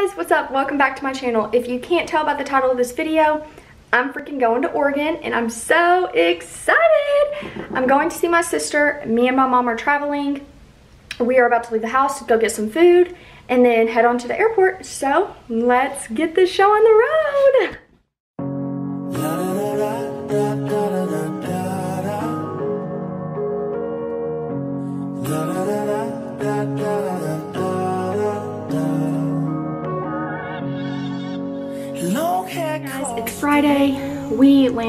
guys, what's up? Welcome back to my channel. If you can't tell by the title of this video, I'm freaking going to Oregon and I'm so excited. I'm going to see my sister. Me and my mom are traveling. We are about to leave the house to go get some food and then head on to the airport. So let's get this show on the road.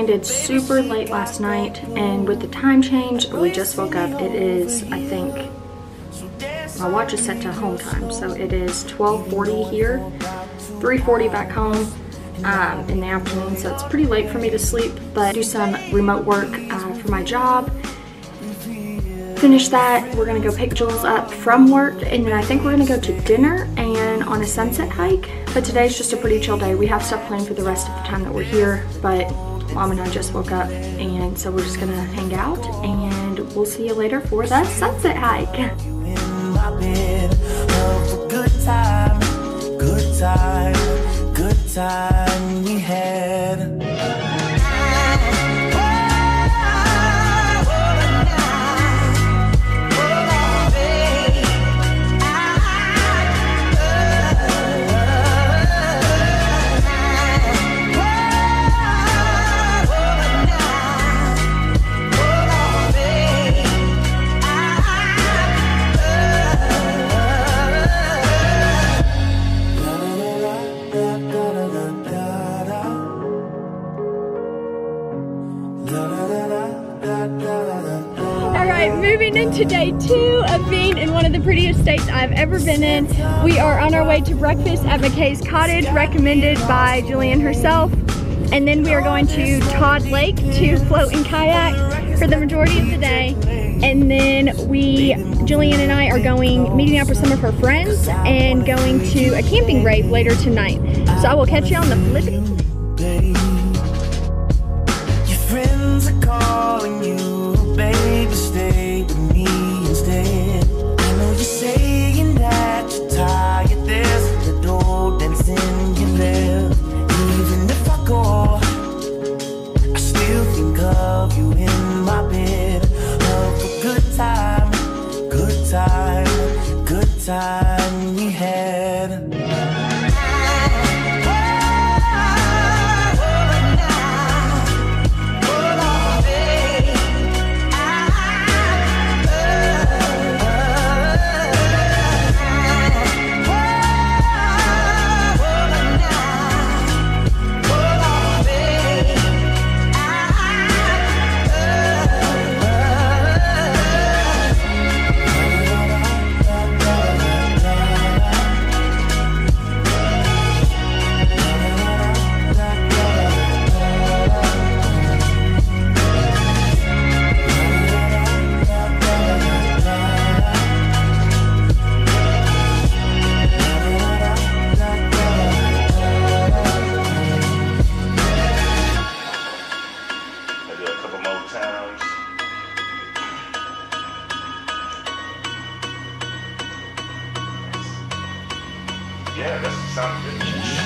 Landed super late last night and with the time change, we just woke up. It is, I think, my watch is set to home time, so it is 12.40 here, 3.40 back home um, in the afternoon, so it's pretty late for me to sleep, but do some remote work uh, for my job. Finish that, we're gonna go pick Jules up from work, and then I think we're gonna go to dinner and on a sunset hike, but today's just a pretty chill day. We have stuff planned for the rest of the time that we're here, but Mom and I just woke up, and so we're just gonna hang out, and we'll see you later for the sunset hike had. into day two of being in one of the prettiest states I've ever been in. We are on our way to breakfast at McKay's Cottage, recommended by Julian herself. And then we are going to Todd Lake to float and kayak for the majority of the day. And then we, Julian and I are going, meeting up with some of her friends and going to a camping rave later tonight. So I will catch you on the flip. inside Yeah, that sounds good.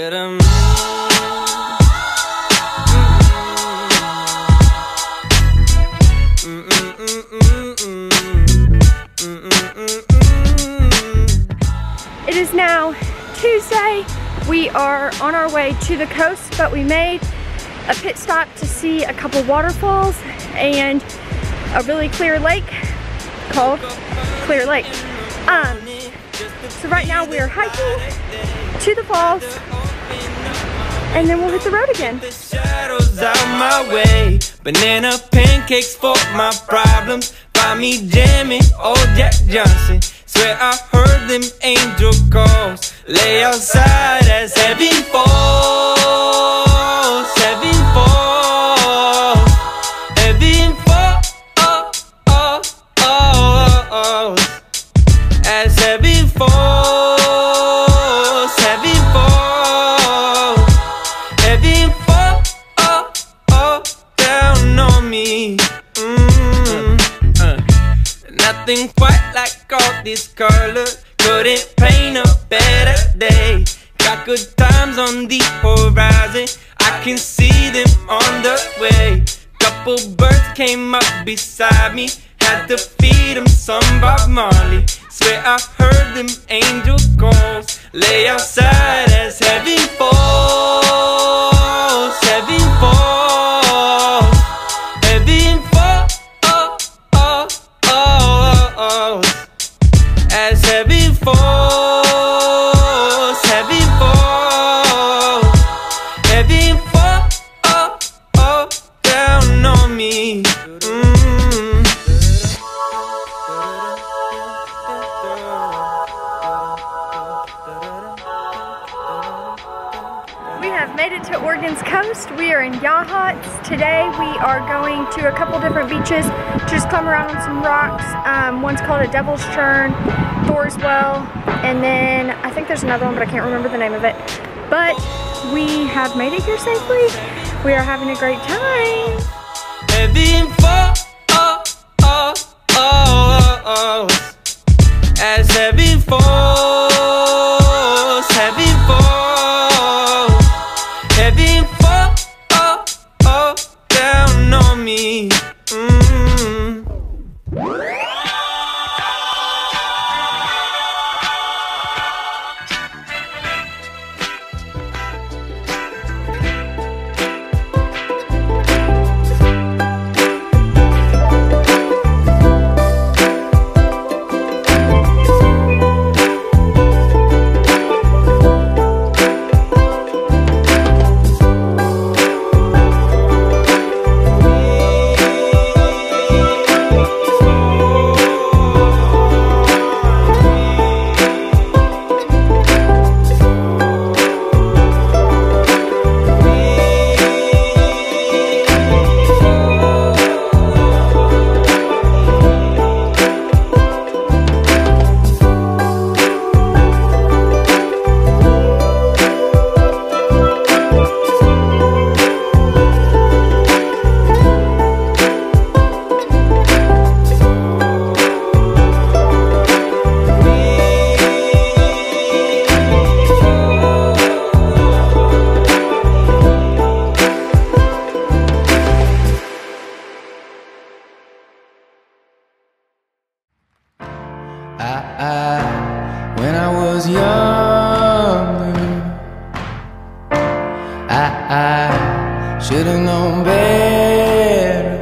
I It is now Tuesday. We are on our way to the coast, but we made a pit stop to see a couple waterfalls and a really clear lake called Clear Lake. Um, so right now we are hiking to the falls and then we'll hit the road again. The shadows out my way. Banana pancakes for my problems. Buy me jamming, old Jack Johnson. Swear I heard them angel calls. Lay outside as heaven falls. Nothing quite like all this color. Couldn't paint a better day. Got good times on the horizon. I can see them on the way. Couple birds came up beside me. Had to feed them some Bob Marley. Swear I heard them angel calls. Lay outside as heaven falls. Yachats. Today we are going to a couple different beaches to just come around on some rocks. Um, one's called a Devil's Churn, Thor's Well, and then I think there's another one, but I can't remember the name of it. But we have made it here safely. We are having a great time. Heaven I should have known better,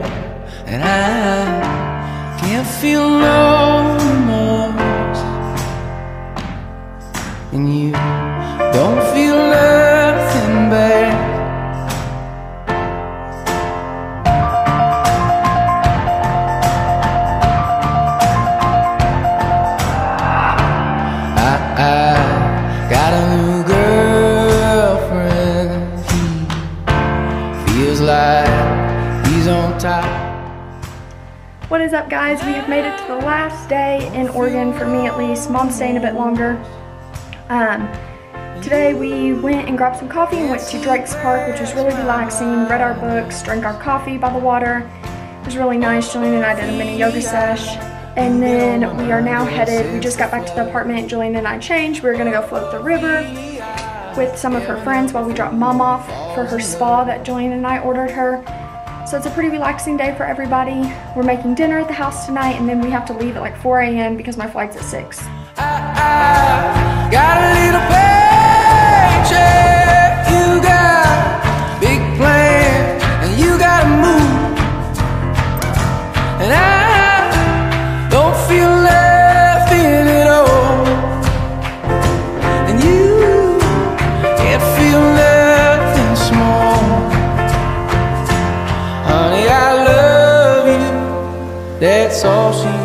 and I can't feel no remorse, and you don't feel nothing up guys? We have made it to the last day in Oregon, for me at least. Mom's staying a bit longer. Um, today we went and grabbed some coffee and went to Drake's Park, which was really relaxing. Read our books, drank our coffee by the water. It was really nice. Julian and I did a mini yoga sesh. And then we are now headed, we just got back to the apartment. Julian and I changed. We are gonna go float the river with some of her friends while we drop mom off for her spa that Julian and I ordered her. So it's a pretty relaxing day for everybody. We're making dinner at the house tonight and then we have to leave at like 4 a.m. because my flight's at 6. I, I all she